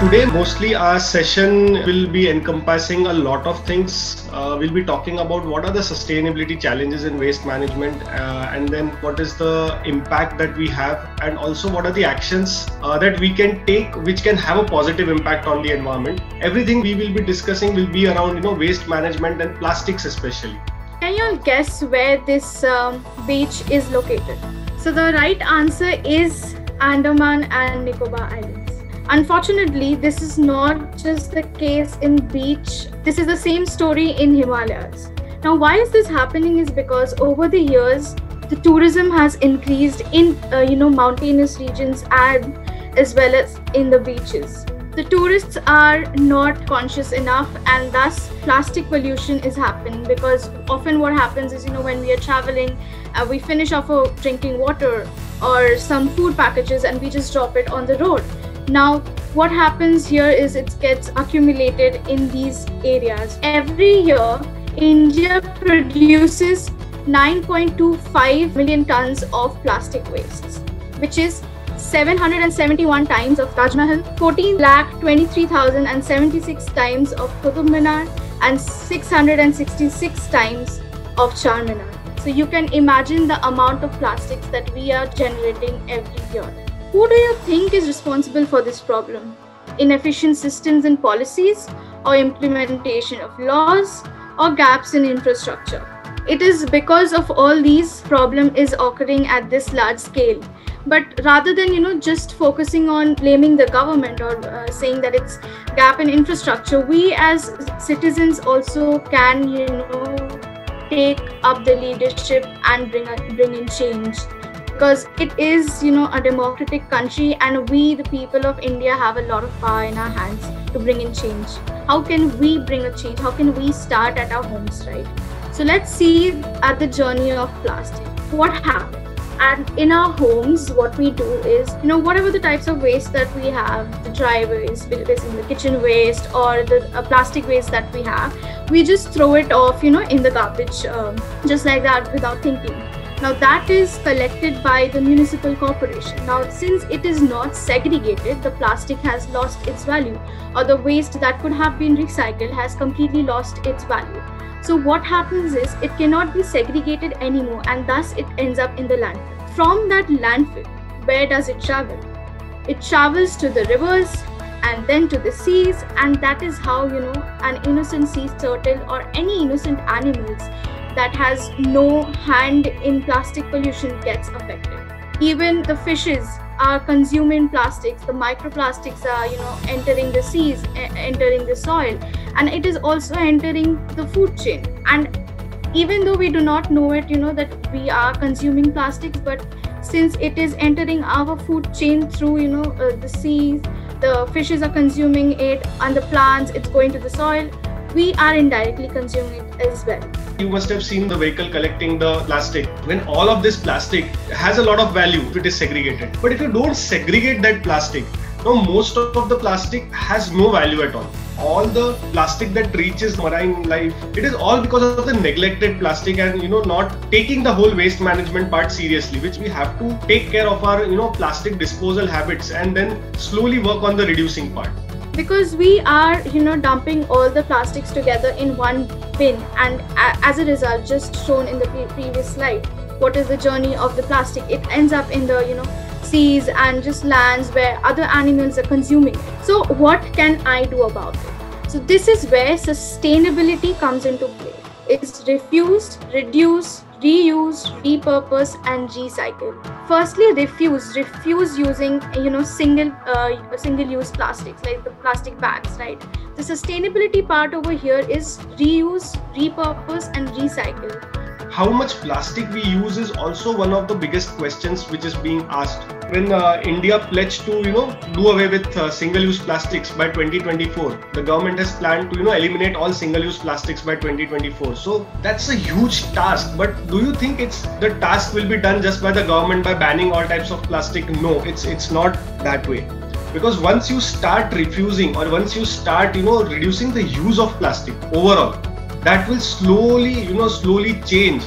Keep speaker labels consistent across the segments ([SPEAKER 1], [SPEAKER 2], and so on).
[SPEAKER 1] today, mostly our session will be encompassing a lot of things. Uh, we'll be talking about what are the sustainability challenges in waste management, uh, and then what is the impact that we have, and also what are the actions uh, that we can take which can have a positive impact on the environment. Everything we will be discussing will be around you know waste management and plastics especially.
[SPEAKER 2] Can you all guess where this um, beach is located? So the right answer is Andaman and Nicobar Islands. Unfortunately, this is not just the case in beach. This is the same story in Himalayas. Now, why is this happening? Is because over the years, the tourism has increased in uh, you know mountainous regions and as well as in the beaches. The tourists are not conscious enough, and thus plastic pollution is happening. Because often, what happens is you know when we are traveling, uh, we finish off our drinking water or some food packages, and we just drop it on the road now, what happens here is it gets accumulated in these areas. Every year, India produces 9.25 million tons of plastic waste, which is 771 times of Taj Mahal, 14 lakh 23,076 times of Qutub Minar, and 666 times of Charminar. So you can imagine the amount of plastics that we are generating every year. Who do you think is responsible for this problem? Inefficient systems and policies, or implementation of laws, or gaps in infrastructure? It is because of all these problem is occurring at this large scale. But rather than you know just focusing on blaming the government or uh, saying that it's gap in infrastructure, we as citizens also can you know take up the leadership and bring a, bring in change because it is you know a democratic country and we the people of india have a lot of power in our hands to bring in change. How can we bring a change? How can we start at our homes right? So let's see at the journey of plastic. What happened and in our homes what we do is you know whatever the types of waste that we have the dry waste basically the kitchen waste or the uh, plastic waste that we have we just throw it off you know in the garbage um, just like that without thinking now that is collected by the municipal corporation. Now since it is not segregated, the plastic has lost its value or the waste that could have been recycled has completely lost its value. So what happens is it cannot be segregated anymore and thus it ends up in the landfill. From that landfill, where does it travel? It travels to the rivers and then to the seas and that is how you know an innocent sea turtle or any innocent animals that has no hand in plastic pollution gets affected. Even the fishes are consuming plastics. The microplastics are, you know, entering the seas, entering the soil, and it is also entering the food chain. And even though we do not know it, you know, that we are consuming plastics, but since it is entering our food chain through, you know, uh, the seas, the fishes are consuming it, and the plants, it's going to the soil we are indirectly consuming it as well.
[SPEAKER 1] You must have seen the vehicle collecting the plastic. When all of this plastic has a lot of value it is segregated. But if you don't segregate that plastic, now most of the plastic has no value at all. All the plastic that reaches marine life, it is all because of the neglected plastic and you know not taking the whole waste management part seriously, which we have to take care of our you know plastic disposal habits and then slowly work on the reducing part
[SPEAKER 2] because we are you know dumping all the plastics together in one bin and as a result just shown in the previous slide what is the journey of the plastic? It ends up in the you know seas and just lands where other animals are consuming. So what can i do about it? So this is where sustainability comes into play. It's refused reduce reuse repurpose and recycle. Firstly refuse. Refuse using you know single uh, single use plastics like the plastic bags right? The sustainability part over here is reuse repurpose and recycle.
[SPEAKER 1] How much plastic we use is also one of the biggest questions which is being asked when uh, india pledged to you know do away with uh, single use plastics by 2024 the government has planned to you know eliminate all single use plastics by 2024 so that's a huge task but do you think it's the task will be done just by the government by banning all types of plastic? No it's it's not that way. Because once you start refusing or once you start you know reducing the use of plastic overall that will slowly you know slowly change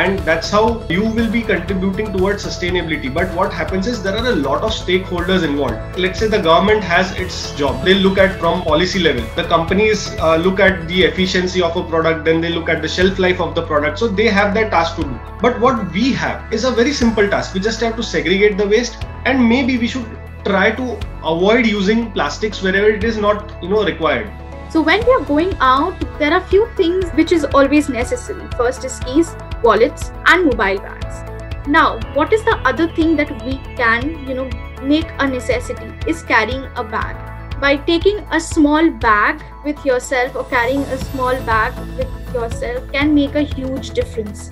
[SPEAKER 1] and that's how you will be contributing towards sustainability. But what happens is there are a lot of stakeholders involved. Let's say the government has its job. They look at from policy level. The companies uh, look at the efficiency of a product then they look at the shelf life of the product. So they have their task to do. But what we have is a very simple task. We just have to segregate the waste and maybe we should try to avoid using plastics wherever it is not you know required.
[SPEAKER 2] So when we are going out, there are few things which is always necessary. First is keys, wallets, and mobile bags. Now, what is the other thing that we can, you know, make a necessity is carrying a bag. By taking a small bag with yourself or carrying a small bag with yourself can make a huge difference.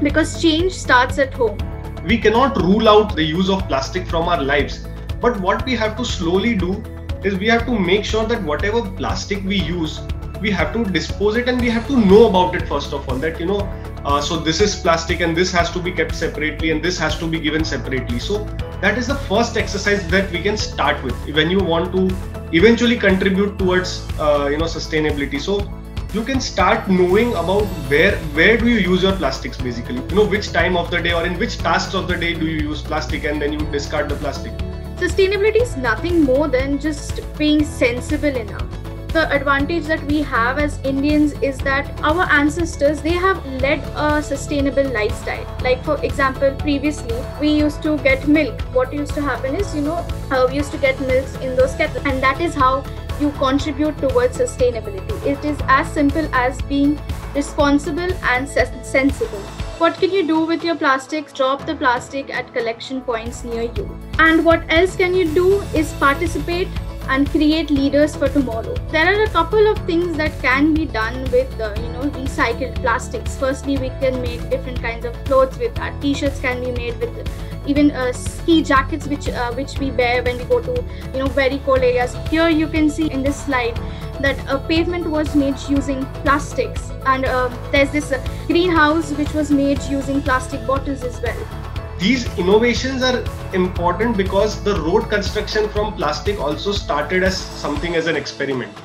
[SPEAKER 2] Because change starts at home.
[SPEAKER 1] We cannot rule out the use of plastic from our lives, but what we have to slowly do is we have to make sure that whatever plastic we use we have to dispose it and we have to know about it first of all that you know uh, so this is plastic and this has to be kept separately and this has to be given separately. So that is the first exercise that we can start with when you want to eventually contribute towards uh, you know sustainability. So you can start knowing about where where do you use your plastics basically? You know which time of the day or in which tasks of the day do you use plastic and then you discard the plastic?
[SPEAKER 2] Sustainability is nothing more than just being sensible enough. The advantage that we have as Indians is that our ancestors they have led a sustainable lifestyle. Like for example, previously we used to get milk. What used to happen is you know uh, we used to get milks in those kettles, and that is how you contribute towards sustainability. It is as simple as being responsible and sensible. What can you do with your plastics? Drop the plastic at collection points near you. And what else can you do is participate and create leaders for tomorrow. There are a couple of things that can be done with you know recycled plastics. Firstly, we can make different kinds of clothes with that. T-shirts can be made with even uh, ski jackets which uh, which we wear when we go to you know very cold areas. Here you can see in this slide that a pavement was made using plastics and uh, there's this greenhouse which was made using plastic bottles as well
[SPEAKER 1] these innovations are important because the road construction from plastic also started as something as an experiment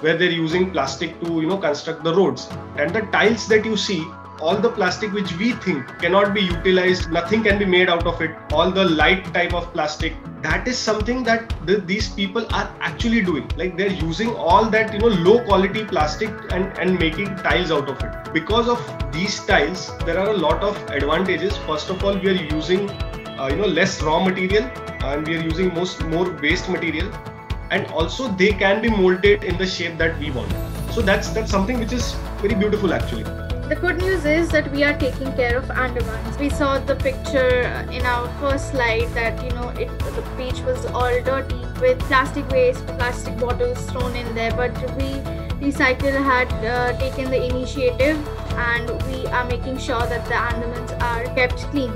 [SPEAKER 1] where they're using plastic to you know construct the roads. And the tiles that you see all the plastic which we think cannot be utilized nothing can be made out of it. All the light type of plastic. That is something that the, these people are actually doing. Like they're using all that you know low quality plastic and and making tiles out of it. Because of these tiles there are a lot of advantages. First of all we are using uh, you know less raw material and we are using most more waste material. And also they can be molded in the shape that we want. So that's that's something which is very beautiful actually
[SPEAKER 2] the good news is that we are taking care of Andamans. We saw the picture in our first slide that you know it the beach was all dirty with plastic waste, plastic bottles thrown in there. But we Recykal had uh, taken the initiative and we are making sure that the Andamans are kept clean.